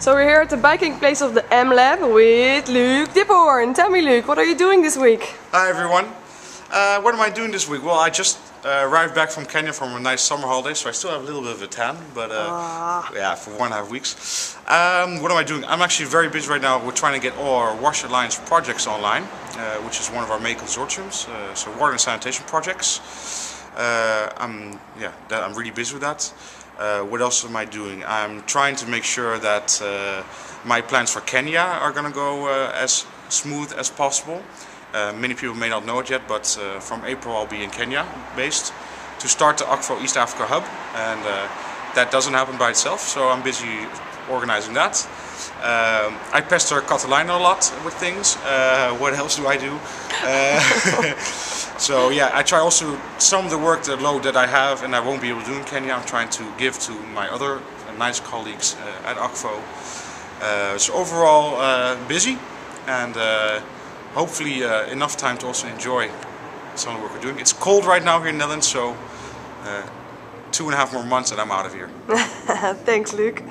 So we're here at the biking place of the AmLab with Luuk Diphoorn. Tell me, Luuk, what are you doing this week? Hi everyone. Uh, what am I doing this week? Well, I just uh, arrived back from Kenya from a nice summer holiday, so I still have a little bit of a tan, but uh, yeah, for one and a half weeks. Um, what am I doing? I'm actually very busy right now. We're trying to get all our Wash Alliance projects online, uh, which is one of our main consortiums, uh, so water and sanitation projects. I'm yeah, that, I'm really busy with that. Uh, what else am I doing? I'm trying to make sure that uh, my plans for Kenya are going to go uh, as smooth as possible. Uh, many people may not know it yet, but uh, from April I'll be in Kenya based to start the Akvo East Africa Hub, and uh, that doesn't happen by itself, so I'm busy organizing that. Um, I pester Catalina a lot with things. What else do I do? Uh, so yeah, I try also some of the work, load that I have and I won't be able to do in Kenya, I'm trying to give to my other nice colleagues uh, at Akvo. Uh, so overall, uh, busy and uh, hopefully uh, enough time to also enjoy some of the work we're doing. It's cold right now here in Netherlands, so uh, two and a half more months and I'm out of here. Thanks, Luuk.